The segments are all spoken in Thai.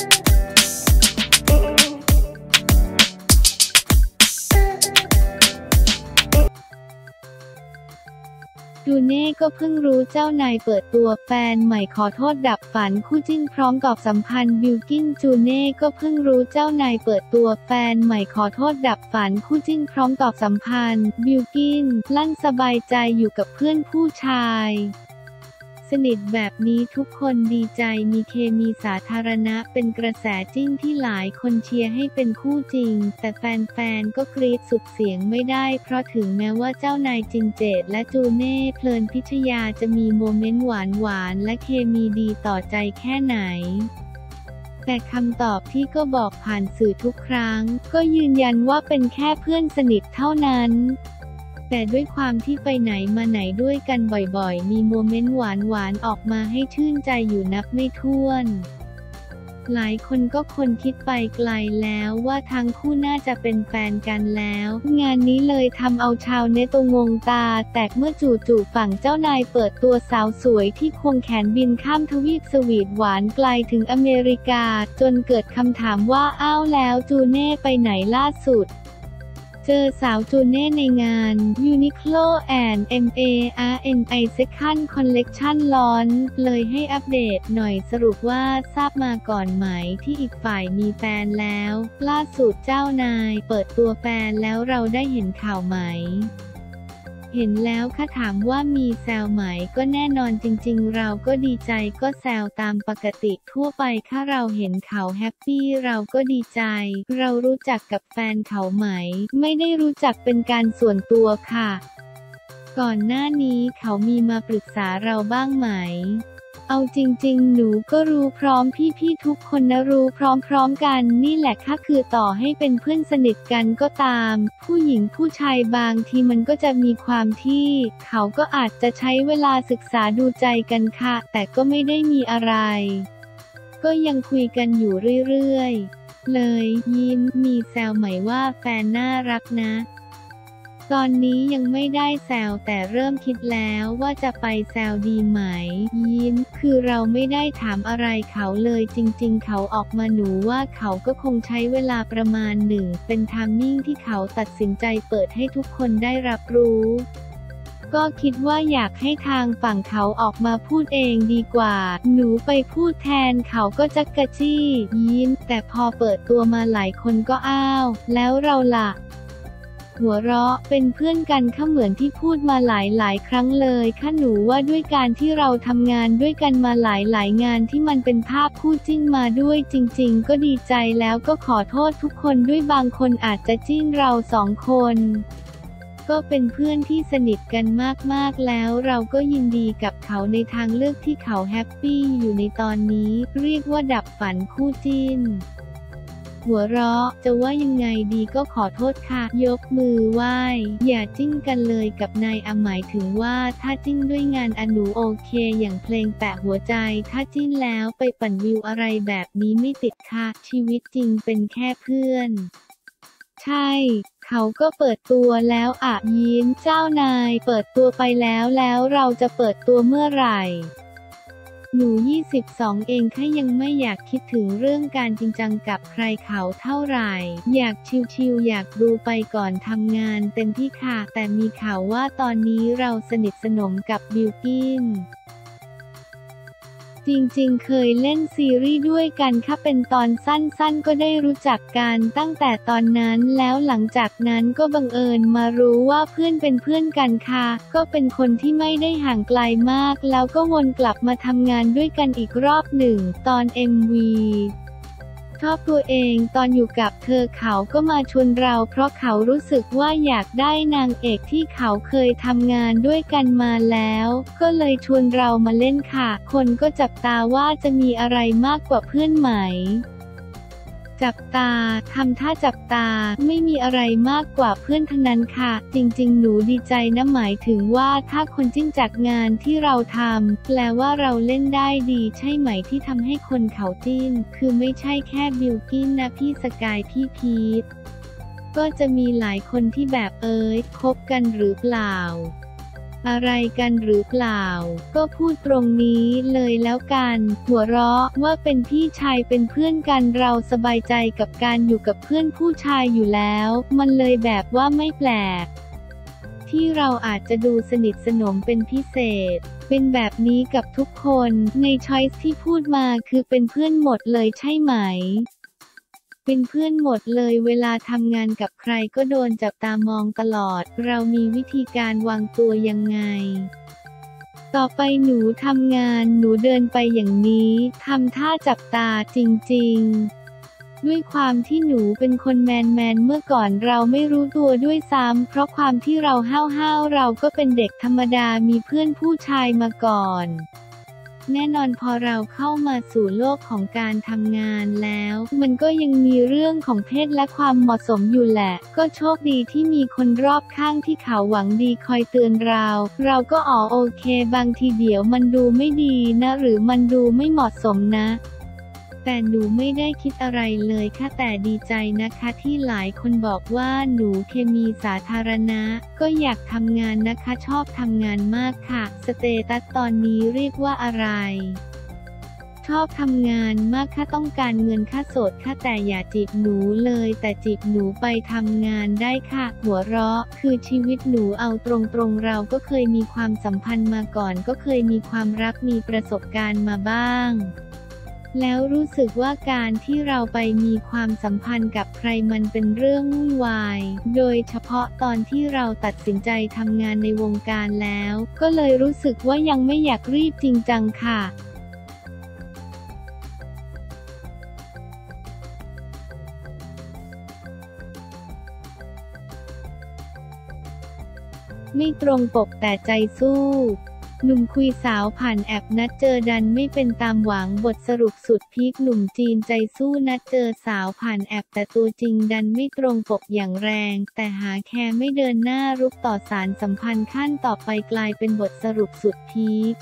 จูเน่ก็เพิ่งรู้เจ้านายเปิดตัวแฟนใหม่ขอโทษดับฝันคู่จิ้นพร้อมกับสัมพันธ์บิวกินจูเน่ก็เพิ่งรู้เจ้านายเปิดตัวแฟนใหม่ขอโทษดับฝันคู่จิ้นพร้อมกับสัมพันธ์บิวกินลั่นสบายใจอยู่กับเพื่อนผู้ชาย สนิทแบบนี้ทุกคนดีใจมีเคมีสาธารณะเป็นกระแสจิ้นที่หลายคนเชียร์ให้เป็นคู่จริง แต่แฟนๆ ก็กรี๊ดสุดเสียงไม่ได้ เพราะถึงแม้ว่าเจ้านายจินเจตและจูเน่เพลินพิชยาจะมีโมเมนต์หวานๆและเคมีดีต่อใจแค่ไหนแต่คำตอบที่ก็บอกผ่านสื่อทุกครั้ง ก็ยืนยันว่าเป็นแค่เพื่อนสนิทเท่านั้น แต่ด้วยความที่ไปไหนมาไหนด้วยกันบ่อยๆ มีโมเมนต์หวานๆ ออกมาให้ชื่นใจอยู่นับไม่ถ้วน หลายคนก็คนคิดไปไกลแล้วว่าทั้งคู่น่าจะเป็นแฟนกันแล้ว งานนี้เลยทำเอาชาวเน็ตงงตา แตกเมื่อจู่ๆฝั่งเจ้านายเปิดตัวสาวสวยที่ควงแขนบินข้ามทวีปสวีทหวานไกลถึงอเมริกา จนเกิดคำถามว่าอ้าวแล้วจูเน่ไปไหนล่าสุด เจอสาวจูเน่ในงาน Uniqlo and MARNI Second Collection Launch เลยให้อัปเดตหน่อยสรุปว่าทราบมาก่อนไหมที่อีกฝ่ายมีแฟนแล้ว ล่าสุดเจ้านายเปิดตัวแฟนแล้วเราได้เห็นข่าวไหม เห็นแล้วค่ะถามว่ามีแซวไหมก็แน่นอนจริง ๆ เราก็ดีใจก็แซวตามปกติทั่วไปถ้าเราเห็นเขาแฮปปี้เราก็ดีใจ เรารู้จักกับแฟนเขาไหม ไม่ได้รู้จักเป็นการส่วนตัวค่ะ ก่อนหน้านี้เขามีมาปรึกษาเราบ้างไหม เอาจริงๆ หนูก็รู้พร้อมพี่ๆทุกคนนะรู้พร้อมๆกันนี่แหละค่ะคือต่อให้เป็นเพื่อนสนิทกันก็ตาม ผู้หญิงผู้ชายบางทีมันก็จะมีความที่ เขาก็อาจจะใช้เวลาศึกษาดูใจกันค่ะ แต่ก็ไม่ได้มีอะไร ก็ยังคุยกันอยู่เรื่อยๆ เลยยิ้มมีแซวใหม่ว่าแฟนน่ารักนะ ตอนนี้ยังไม่ได้แซวแต่เริ่มคิดแล้วว่าจะไปแซวดีไหม ยิ้ม คือเราไม่ได้ถามอะไรเขาเลยจริง ๆ เขาออกมาหนูว่าเขาก็คงใช้เวลาประมาณหนึ่ง เป็นทามมิ่งที่เขาตัดสินใจเปิดให้ทุกคนได้รับรู้ก็คิดว่าอยากให้ทางฝั่งเขาออกมาพูดเองดีกว่า หนูไปพูดแทนเขาก็จะกระจี้ ยิ้ม แต่พอเปิดตัวมาหลายคนก็อ้าว แล้วเราล่ะ หัวเราะ เป็นเพื่อนกันข้าเหมือนที่พูดมาหลายหลายครั้งเลยข้าหนูว่าด้วยการที่เราทำงานด้วยกันมาหลายหลายงานที่มันเป็นภาพคู่จิ้นมาด้วยจริง ๆ ก็ดีใจแล้วก็ขอโทษทุกคนด้วยบางคนอาจจะจิ้นเราสองคนก็เป็นเพื่อนที่สนิทกันมากๆแล้ว เราก็ยินดีกับเขาในทางเลือกที่เขาแฮปปี้อยู่ในตอนนี้ เรียกว่าดับฝันคู่จิ้น หัวเราะ จะว่ายังไงดีก็ขอโทษค่ะ ยกมือไหว้ อย่าจิ้นกันเลยกับนายอหมายถึงว่าถ้าจิ้นด้วยงานอนุโอเค อย่างเพลงแปะหัวใจ ถ้าจิ้นแล้วไปปั่นวิวอะไรแบบนี้ไม่ติดค่ะ ชีวิตจริงเป็นแค่เพื่อน ใช่เขาก็เปิดตัวแล้วอะยิ้มเจ้านาย เปิดตัวไปแล้วแล้วเราจะเปิดตัวเมื่อไหร่ หนู 22 เองแค่ยังไม่อยากคิดถึงเรื่องการจริงจังกับใครเขาเท่าไหร่ อยากชิวๆอยากดูไปก่อนทำงานเต็มที่ค่ะ แต่มีข่าวว่าตอนนี้เราสนิทสนมกับบิวกิน จริงๆ เคยเล่นซีรีส์ด้วยกันค่ะเป็นตอนสั้นๆ ก็ได้รู้จักกันตั้งแต่ตอนนั้นแล้วหลังจากนั้นก็บังเอิญมารู้ว่าเพื่อนเป็นเพื่อนกันค่ะ ก็เป็นคนที่ไม่ได้ห่างไกลมาก แล้วก็วนกลับมาทำงานด้วยกันอีกรอบหนึ่ง ตอน MV ชอบตัวเองตอนอยู่กับเธอเขาก็มาชวนเรา เพราะเขารู้สึกว่าอยากได้นางเอกที่เขาเคยทำงานด้วยกันมาแล้ว ก็เลยชวนเรามาเล่นค่ะ คนก็จับตาว่าจะมีอะไรมากกว่าเพื่อนไหม จับตา ทำท่าจับตา ไม่มีอะไรมากกว่าเพื่อนทั้งนั้นค่ะ จริง ๆ หนูดีใจนะหมายถึงว่าถ้าคนจิ้นจากงานที่เราทำแปลว่าเราเล่นได้ดีใช่ไหมที่ทำให้คนเขาจิ้น คือไม่ใช่แค่บิลกิ้นนะพี่สกายพี่พีทก็จะมีหลายคนที่แบบเอ้ยคบกันหรือเปล่า อะไรกันหรือเปล่า ก็พูดตรงนี้เลยแล้วกัน หัวเราะว่าเป็นพี่ชายเป็นเพื่อนกันเราสบายใจกับการอยู่กับเพื่อนผู้ชายอยู่แล้ว มันเลยแบบว่าไม่แปลก ที่เราอาจจะดูสนิทสนมเป็นพิเศษ เป็นแบบนี้กับทุกคน ในช้อยส์ที่พูดมาคือเป็นเพื่อนหมดเลยใช่ไหม เป็นเพื่อนหมดเลยเวลาทำงานกับใครก็โดนจับตามองตลอด เรามีวิธีการวางตัวยังไง ต่อไปหนูทำงานหนูเดินไปอย่างนี้ทำท่าจับตาจริง ๆด้วยความที่หนูเป็นคนแมนแมนเมื่อก่อนเราไม่รู้ตัวด้วยซ้ำเพราะความที่เราห้าวห้าวๆเราก็เป็นเด็กธรรมดามีเพื่อนผู้ชายมาก่อน แน่นอนพอเราเข้ามาสู่โลกของการทำงานแล้ว มันก็ยังมีเรื่องของเพศและความเหมาะสมอยู่แหละ ก็โชคดีที่มีคนรอบข้างที่เขาหวังดีคอยเตือนเรา เราก็อ๋อโอเค บางทีเดี๋ยวมันดูไม่ดีนะ หรือมันดูไม่เหมาะสมนะ แต่หนูไม่ได้คิดอะไรเลยค่ะแต่ดีใจนะคะที่หลายคนบอกว่าหนูเคมีสาธารณะ ก็อยากทำงานนะคะชอบทำงานมากค่ะ สเตตัสตอนนี้เรียกว่าอะไรชอบทำงานมากค่ะต้องการเงินค่าสดค่ะแต่อย่าจีบหนูเลย แต่จีบหนูไปทำงานได้ค่ะ หัวเราะ คือชีวิตหนูเอาตรงๆเราก็เคยมีความสัมพันธ์มาก่อน ก็เคยมีความรักมีประสบการณ์มาบ้าง แล้วรู้สึกว่าการที่เราไปมีความสัมพันธ์กับใครมันเป็นเรื่องวุ่นวาย โดยเฉพาะตอนที่เราตัดสินใจทำงานในวงการแล้ว ก็เลยรู้สึกว่ายังไม่อยากรีบจริงจังค่ะไม่ตรงปกแต่ใจสู้ หนุ่มคุยสาวผ่านแอปนัดเจอดันไม่เป็นตามหวังบทสรุปสุดพีคหนุ่มจีนใจสู้นัดเจอสาวผ่านแอปแต่ตัวจริงดันไม่ตรงปกอย่างแรง แต่หาแคร์ไม่เดินหน้ารุกต่อสานสัมพันธ์ขั้นต่อไปกลายเป็นบทสรุปสุดพีค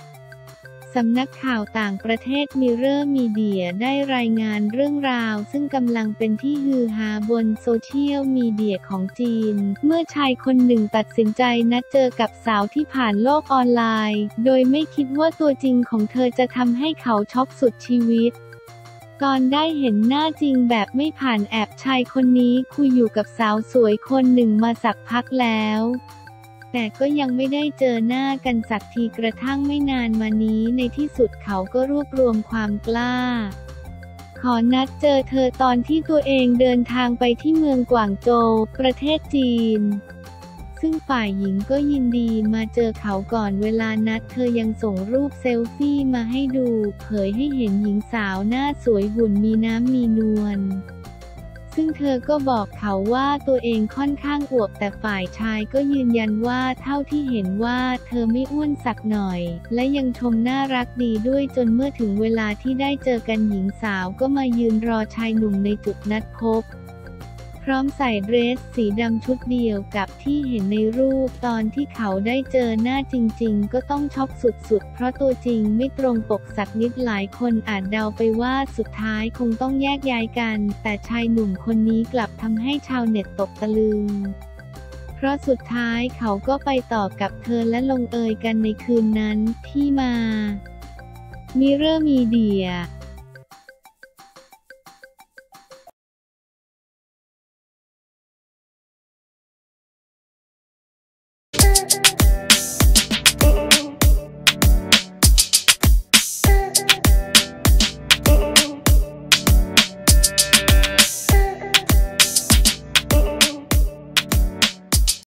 สำนักข่าวต่างประเทศ Mirror Media ได้รายงานเรื่องราว ซึ่งกำลังเป็นที่ฮือฮาบนโซเชียลมีเดียของจีน เมื่อชายคนหนึ่งตัดสินใจนัดเจอกับสาวที่ผ่านโลกออนไลน์ โดยไม่คิดว่าตัวจริงของเธอจะทำให้เขาช็อกสุดชีวิตตอนได้เห็นหน้าจริงแบบไม่ผ่านแอบชายคนนี้คุยอยู่กับสาวสวยคนหนึ่งมาสักพักแล้ว แต่ก็ยังไม่ได้เจอหน้ากันสักทีกระทั่งไม่นานมานี้ในที่สุดเขาก็รวบรวมความกล้า ขอนัดเจอเธอตอนที่ตัวเองเดินทางไปที่เมืองกวางโจวประเทศจีน ซึ่งฝ่ายหญิงก็ยินดีมาเจอเขาก่อนเวลานัดเธอยังส่งรูปเซลฟี่มาให้ดู เผยให้เห็นหญิงสาวหน้าสวยหุ่นมีน้ำมีนวล ซึ่งเธอก็บอกเขาว่าตัวเองค่อนข้างอวบแต่ฝ่ายชายก็ยืนยันว่าเท่าที่เห็นว่าเธอไม่อ้วนสักหน่อย และยังชมน่ารักดีด้วยจนเมื่อถึงเวลาที่ได้เจอกันหญิงสาวก็มายืนรอชายหนุ่มในจุดนัดพบ พร้อมใส่เดรสสีดำชุดเดียวกับที่เห็นในรูปตอนที่เขาได้เจอหน้าจริงๆ ก็ต้องช็อกสุดๆ เพราะตัวจริงไม่ตรงปกสักนิดหลายคนอาจเดาไปว่าสุดท้ายคงต้องแยกย้ายกัน แต่ชายหนุ่มคนนี้กลับทำให้ชาวเน็ตตกตะลึงเพราะสุดท้ายเขาก็ไปต่อกับเธอและลงเอยกันในคืนนั้นที่มา Mirror Media